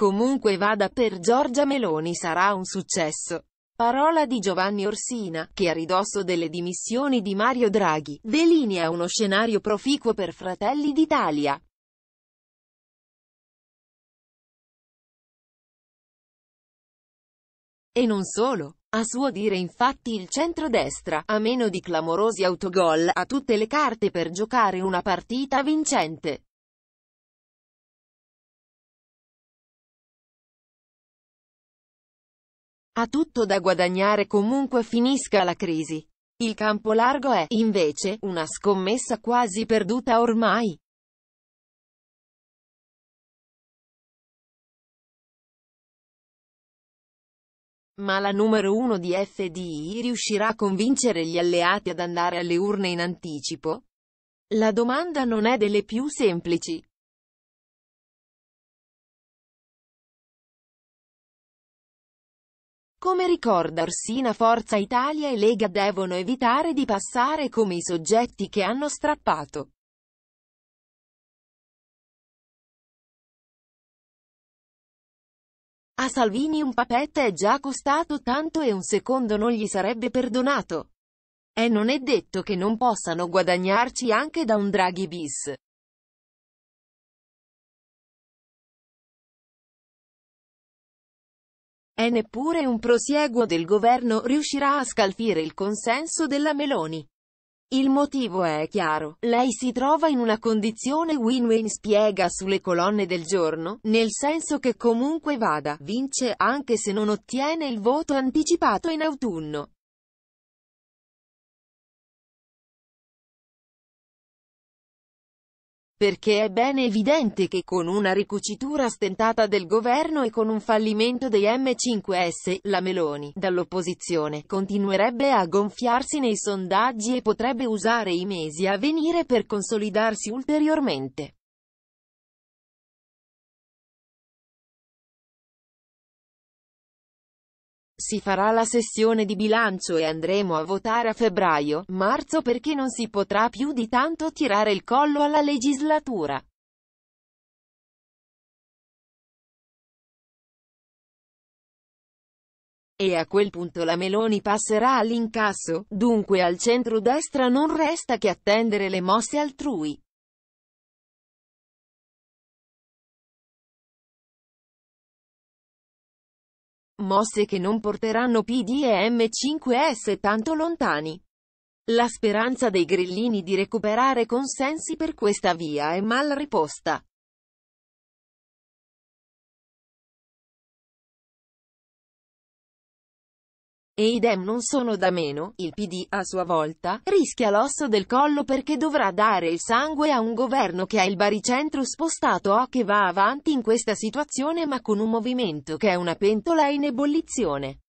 comunque vada per Giorgia Meloni sarà un successo. Parola di Giovanni Orsina, che a ridosso delle dimissioni di Mario Draghi, delinea uno scenario proficuo per Fratelli d'Italia. E non solo. A suo dire infatti il centrodestra, a meno di clamorosi autogol, ha tutte le carte per giocare una partita vincente. Ha tutto da guadagnare comunque finisca la crisi. Il campo largo è, invece, una scommessa quasi perduta ormai. Ma la numero uno di FDI riuscirà a convincere gli alleati ad andare alle urne in anticipo? La domanda non è delle più semplici. Come ricorda Orsina Forza Italia e Lega devono evitare di passare come i soggetti che hanno strappato A Salvini un papetta è già costato tanto e un secondo non gli sarebbe perdonato. E non è detto che non possano guadagnarci anche da un Draghi bis. E neppure un prosieguo del governo riuscirà a scalfire il consenso della Meloni. Il motivo è chiaro, lei si trova in una condizione win-win spiega sulle colonne del giorno, nel senso che comunque vada, vince anche se non ottiene il voto anticipato in autunno. Perché è bene evidente che con una ricucitura stentata del governo e con un fallimento dei M5S, la Meloni, dall'opposizione, continuerebbe a gonfiarsi nei sondaggi e potrebbe usare i mesi a venire per consolidarsi ulteriormente. Si farà la sessione di bilancio e andremo a votare a febbraio, marzo perché non si potrà più di tanto tirare il collo alla legislatura. E a quel punto la Meloni passerà all'incasso, dunque al centro-destra non resta che attendere le mosse altrui. Mosse che non porteranno PD e M5S tanto lontani. La speranza dei grillini di recuperare consensi per questa via è mal riposta. E i Dem non sono da meno, il PD, a sua volta, rischia l'osso del collo perché dovrà dare il sangue a un governo che ha il baricentro spostato o che va avanti in questa situazione ma con un movimento che è una pentola in ebollizione.